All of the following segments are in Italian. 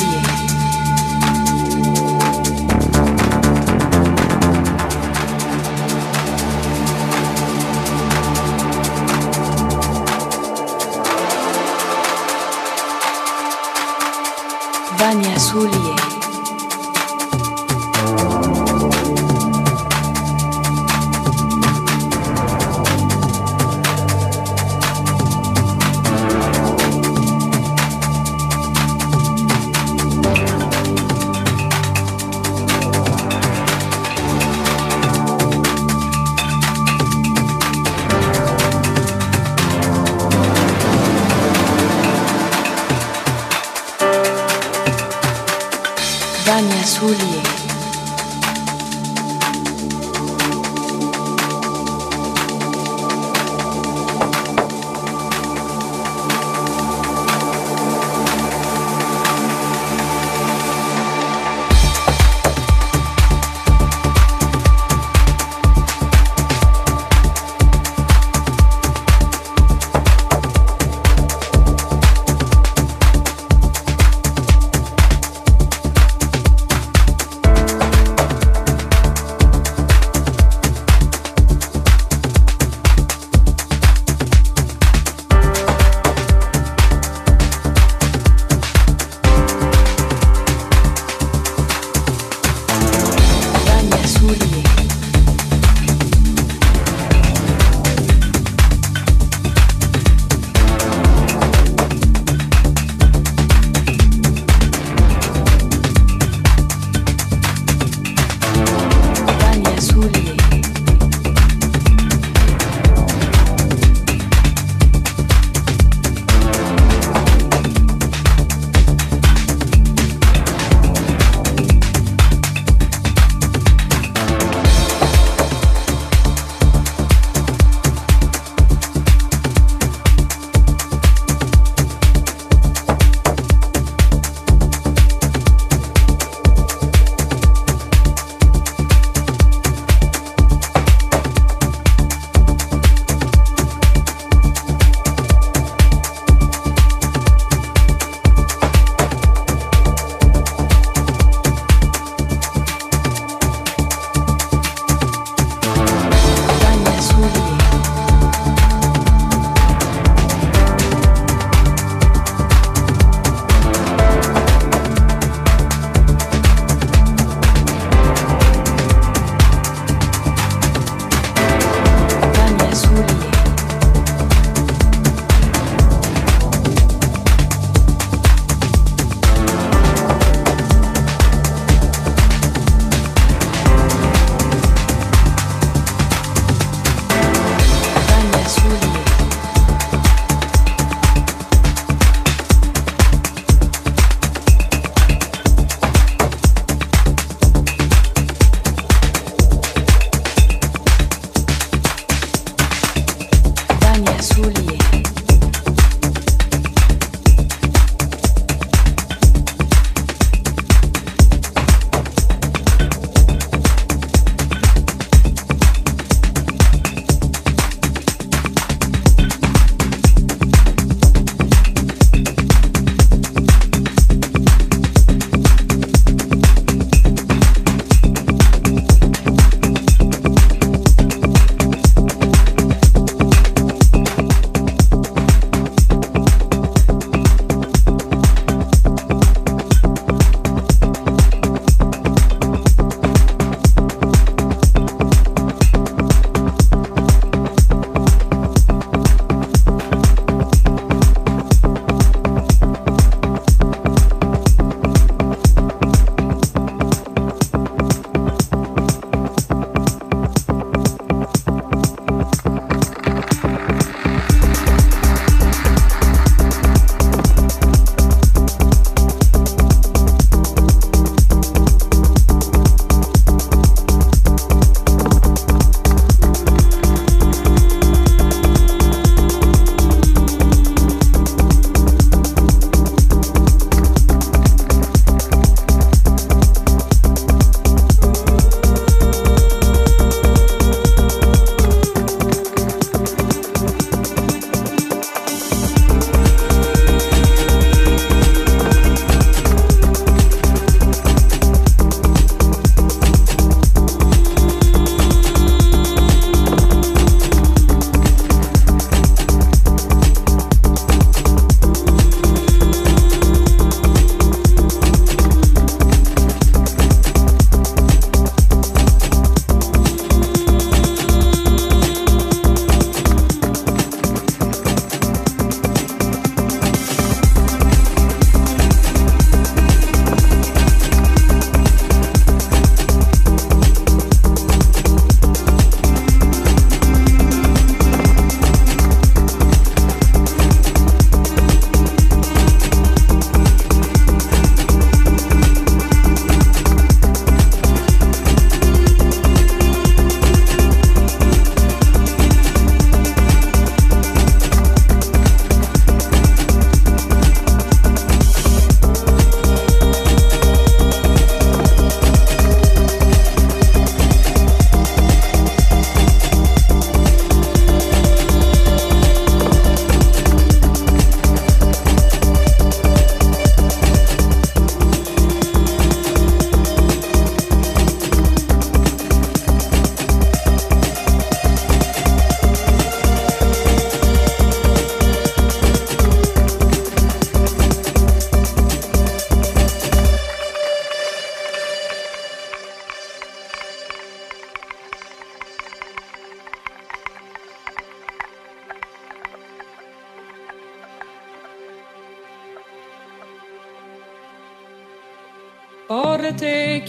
Yeah.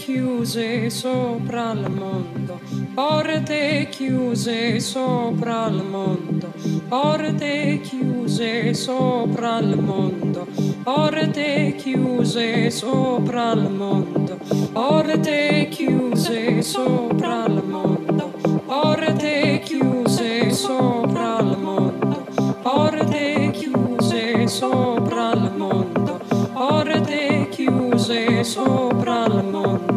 Chiuse sopra il mondo, porte chiuse sopra il mondo, porte chiuse sopra il mondo, porte chiuse sopra il mondo, porte chiuse sopra il mondo, porte chiuse sopra il mondo, porte chiuse sopra il mondo, porte chiuse sopra il mondo,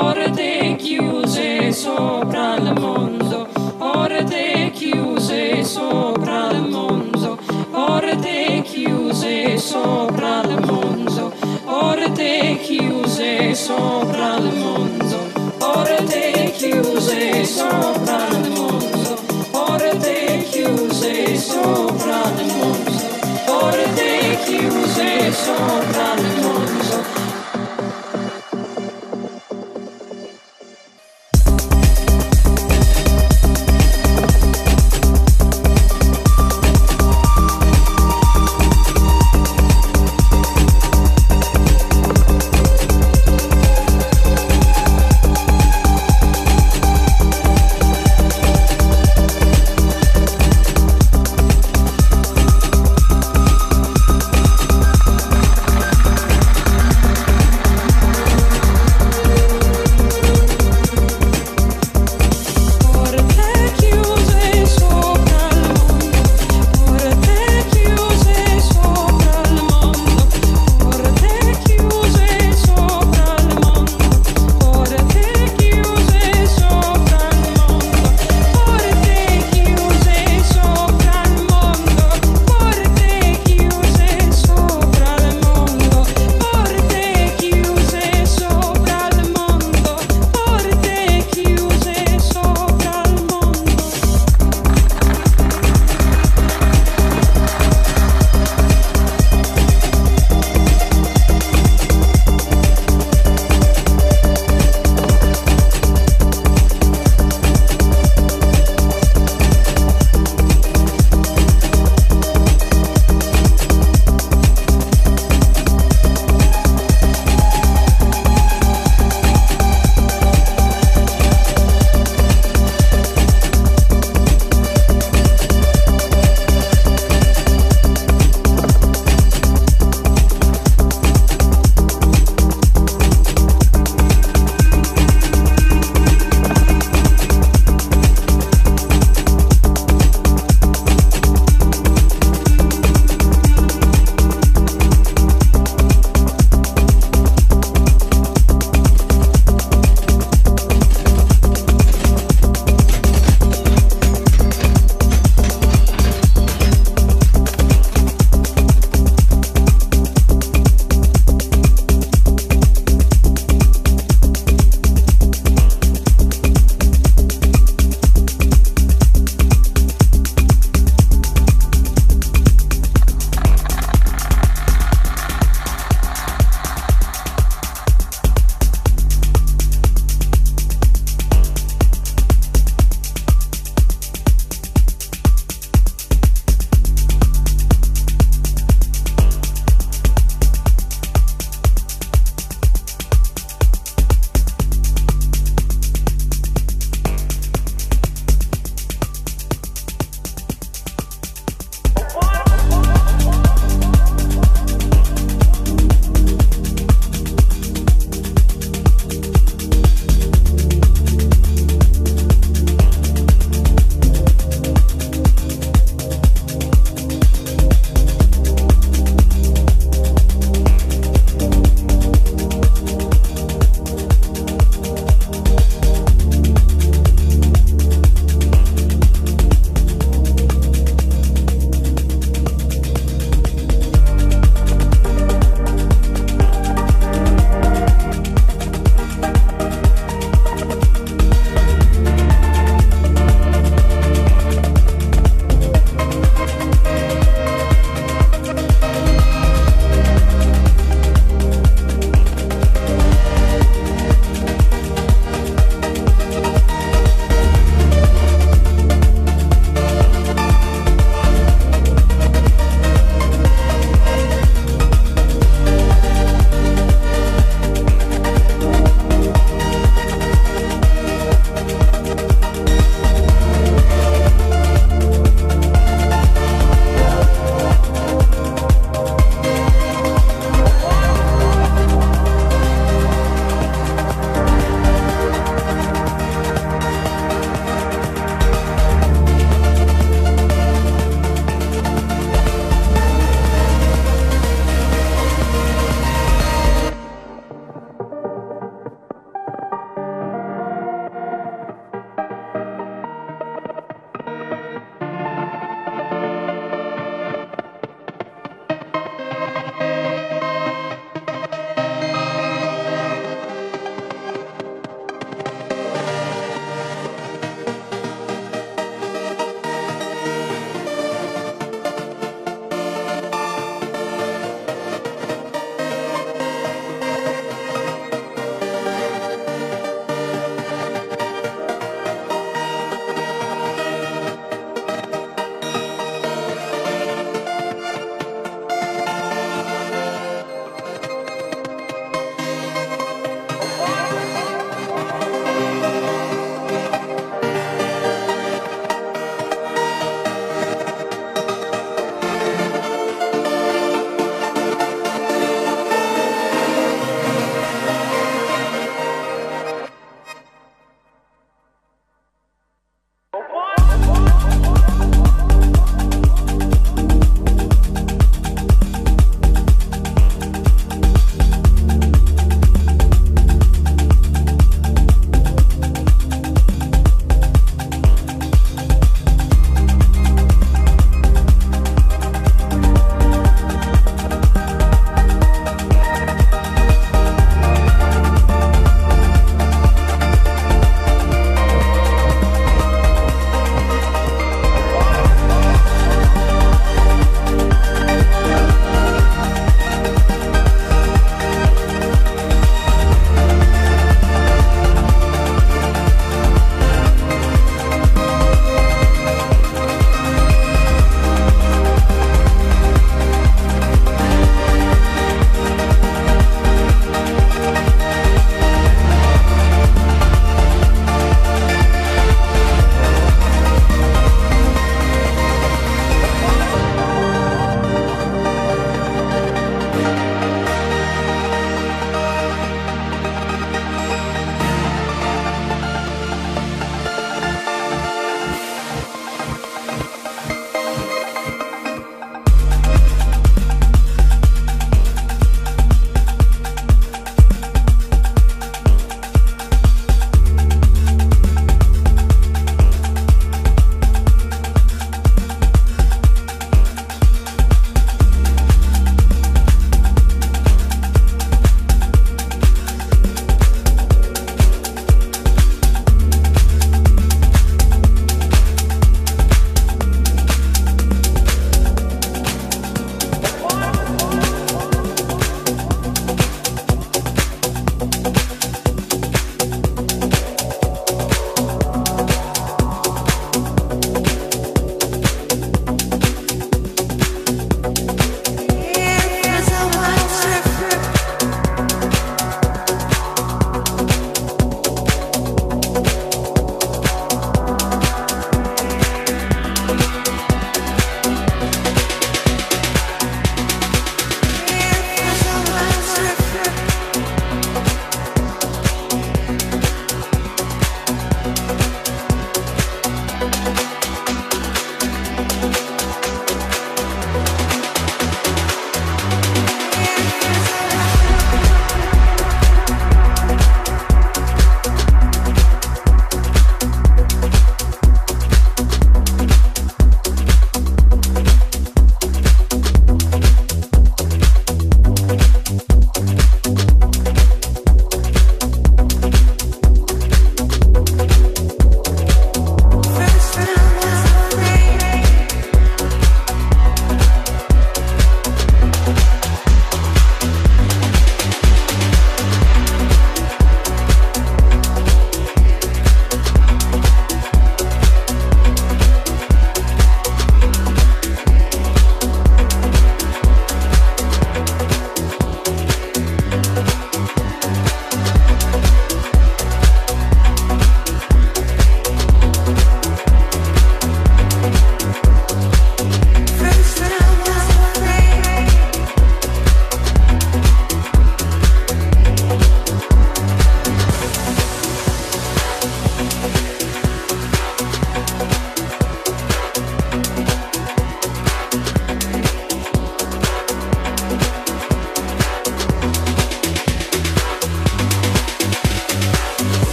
porte chiuse sopra il mondo, porte chiuse sopra il mondo, porte chiuse sopra il mondo, porte chiuse sopra il mondo, porte chiuse sopra il mondo, porte chiuse sopra il mondo, porte chiuse sopra il mondo.